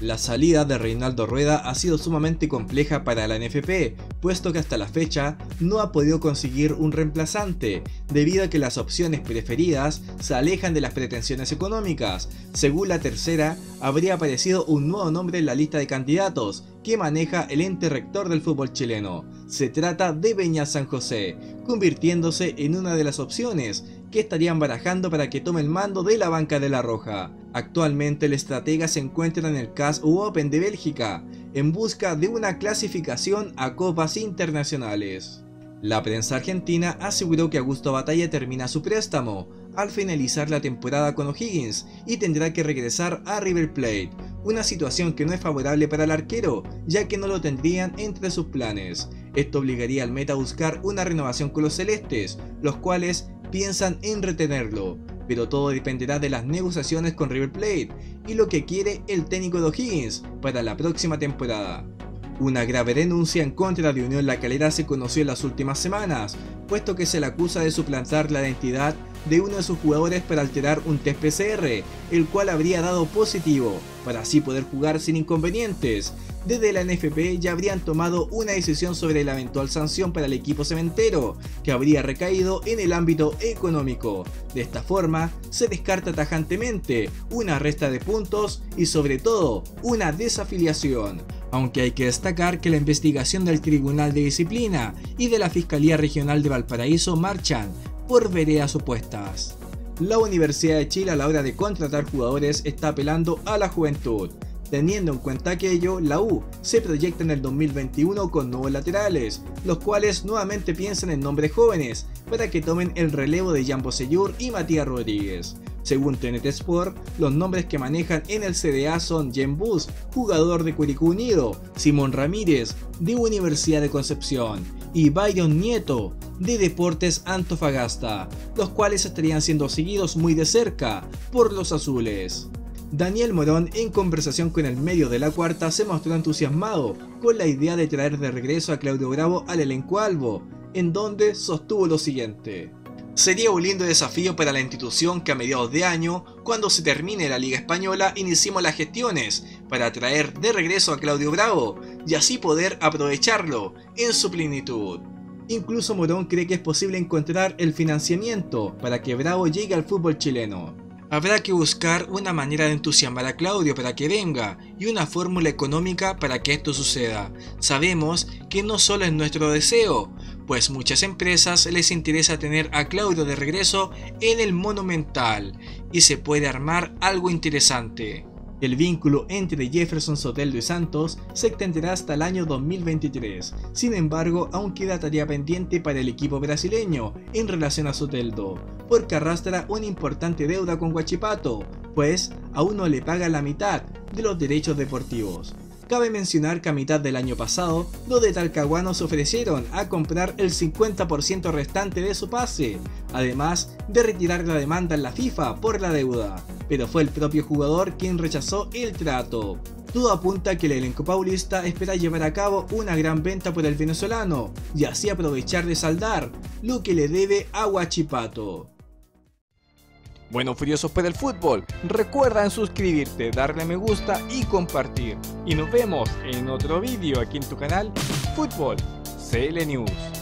La salida de Reinaldo Rueda ha sido sumamente compleja para la NFP, puesto que hasta la fecha no ha podido conseguir un reemplazante, debido a que las opciones preferidas se alejan de las pretensiones económicas. Según la tercera, habría aparecido un nuevo nombre en la lista de candidatos que maneja el ente rector del fútbol chileno. Se trata de Beña San José, convirtiéndose en una de las opciones que estarían barajando para que tome el mando de la banca de la Roja. Actualmente el estratega se encuentra en el CAS Open de Bélgica, en busca de una clasificación a copas internacionales. La prensa argentina aseguró que Augusto Batalla termina su préstamo al finalizar la temporada con O'Higgins y tendrá que regresar a River Plate, una situación que no es favorable para el arquero, ya que no lo tendrían entre sus planes. Esto obligaría al Meta a buscar una renovación con los celestes, los cuales piensan en retenerlo, pero todo dependerá de las negociaciones con River Plate y lo que quiere el técnico de O'Higgins para la próxima temporada. Una grave denuncia en contra de Unión La Calera se conoció en las últimas semanas, puesto que se le acusa de suplantar la identidad de uno de sus jugadores para alterar un test PCR, el cual habría dado positivo, para así poder jugar sin inconvenientes. Desde la NFP ya habrían tomado una decisión sobre la eventual sanción para el equipo cementero, que habría recaído en el ámbito económico. De esta forma, se descarta tajantemente una resta de puntos y sobre todo una desafiliación aunque hay que destacar que la investigación del Tribunal de Disciplina y de la Fiscalía Regional de Valparaíso marchan por veredas opuestas. La Universidad de Chile a la hora de contratar jugadores está apelando a la juventud. Teniendo en cuenta aquello, la U se proyecta en el 2021 con nuevos laterales, los cuales nuevamente piensan en nombres jóvenes para que tomen el relevo de Jan Bosellur y Matías Rodríguez. Según TNT Sport, los nombres que manejan en el CDA son Jen Bus, jugador de Curicó Unido, Simón Ramírez, de Universidad de Concepción, y Byron Nieto, de Deportes Antofagasta, los cuales estarían siendo seguidos muy de cerca por los azules. Daniel Morón, en conversación con el medio de la cuarta, se mostró entusiasmado con la idea de traer de regreso a Claudio Bravo al elenco albo, en donde sostuvo lo siguiente. Sería un lindo desafío para la institución que a mediados de año, cuando se termine la Liga Española, iniciemos las gestiones para traer de regreso a Claudio Bravo y así poder aprovecharlo en su plenitud. Incluso Morón cree que es posible encontrar el financiamiento para que Bravo llegue al fútbol chileno. Habrá que buscar una manera de entusiasmar a Claudio para que venga y una fórmula económica para que esto suceda. Sabemos que no solo es nuestro deseo, pues muchas empresas les interesa tener a Claudio de regreso en el Monumental y se puede armar algo interesante. El vínculo entre Jefferson Soteldo y Santos se extenderá hasta el año 2023. Sin embargo, aún queda tarea pendiente para el equipo brasileño en relación a Soteldo, porque arrastra una importante deuda con Guachipato, pues aún no le paga la mitad de los derechos deportivos. Cabe mencionar que a mitad del año pasado, los de Talcahuano ofrecieron a comprar el 50% restante de su pase, además de retirar la demanda en la FIFA por la deuda, pero fue el propio jugador quien rechazó el trato. Todo apunta que el elenco paulista espera llevar a cabo una gran venta por el venezolano y así aprovechar de saldar lo que le debe a Huachipato. Bueno, furiosos por el fútbol, recuerda suscribirte, darle me gusta y compartir. Y nos vemos en otro vídeo aquí en tu canal Fútbol CL News.